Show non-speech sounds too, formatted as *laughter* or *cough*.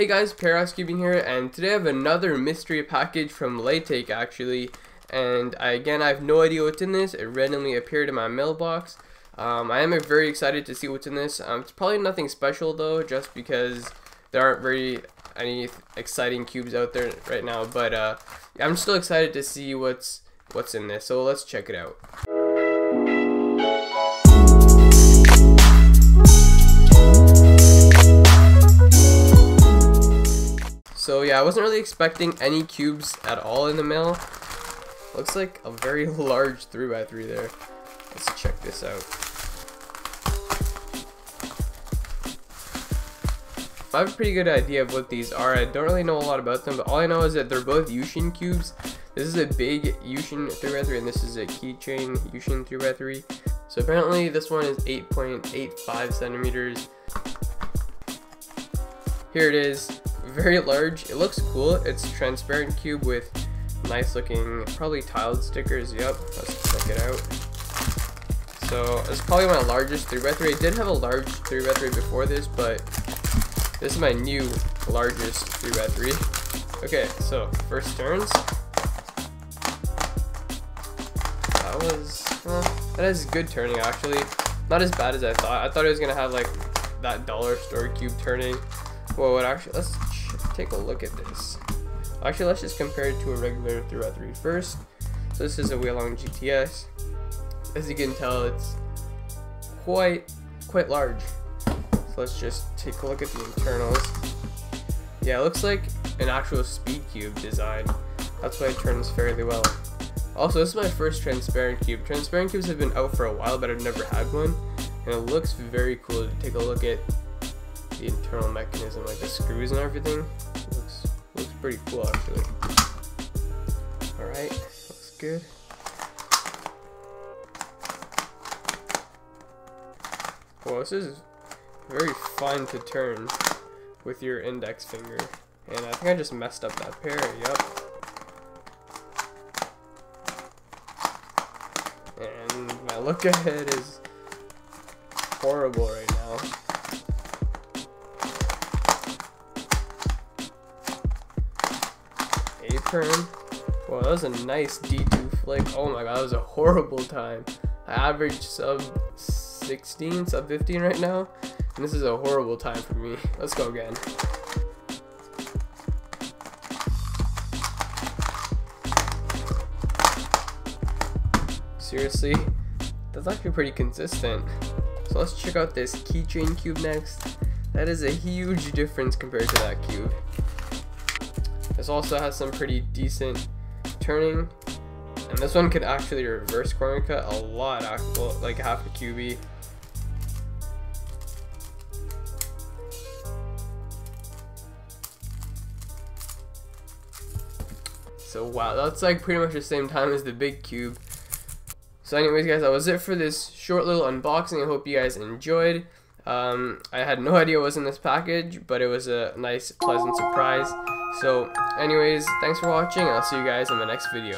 Hey guys, Paradox Cubing here, and today I have another mystery package from Lightake actually, and I, again I have no idea what's in this, it randomly appeared in my mailbox. Um, I am very excited to see what's in this, um, it's probably nothing special though, just because there aren't very any exciting cubes out there right now, but uh, I'm still excited to see what's, what's in this, so let's check it out. So yeah, I wasn't really expecting any cubes at all in the mail. Looks like a very *laughs* large 3x3 there. Let's check this out. I have a pretty good idea of what these are. I don't really know a lot about them, but all I know is that they're both Yushin cubes. This is a big Yushin 3x3 and this is a keychain Yushin 3x3. So apparently this one is 8.85 centimeters. Here it is very large. It looks cool. It's a transparent cube with nice looking, probably tiled stickers. Yep, let's check it out. So it's probably my largest 3x3. I did have a large 3x3 before this, but this is my new largest 3x3. Okay, so first turns. That was, that is good turning actually. Not as bad as I thought. I thought it was gonna have like that dollar store cube turning. Well, what actually, let's take a look at this. Actually, let's just compare it to a regular 3x3 first. So this is a Weilong GTS. As you can tell, it's quite, quite large. So let's just take a look at the internals. Yeah, it looks like an actual speed cube design. That's why it turns fairly well. Also, this is my first transparent cube. Transparent cubes have been out for a while, but I've never had one. And it looks very cool to take a look at the internal mechanism, like the screws and everything. Looks looks pretty cool actually. Alright, looks good. Well, this is very fun to turn with your index finger. And I think I just messed up that pair, yep. And my look ahead is horrible right now. Turn. Well, that was a nice D2 flick. Oh my god, that was a horrible time. I average sub 16, sub 15 right now. And this is a horrible time for me. Let's go again. Seriously, that's actually pretty consistent. So let's check out this keychain cube next. That is a huge difference compared to that cube. This also has some pretty decent turning. And this one could actually reverse corner cut a lot, like half a cubie. So wow, that's like pretty much the same time as the big cube. So anyways guys, that was it for this short little unboxing. I hope you guys enjoyed. Um, I had no *laughs* idea what was in this package, but it was a nice, pleasant surprise. So, anyways, thanks for watching, and I'll see you guys in the next video.